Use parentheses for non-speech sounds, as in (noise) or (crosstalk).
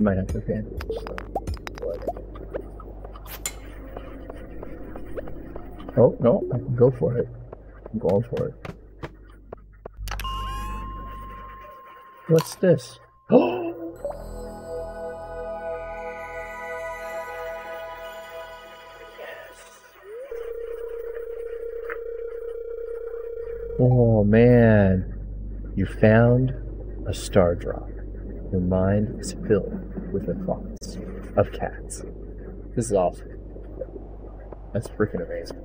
Might have to fan. Oh no, I can go for it. I'm going for it. What's this? (gasps) Oh man, you found a Stardrop. Your mind is filled with the thoughts of cats. This is awesome. That's freaking amazing.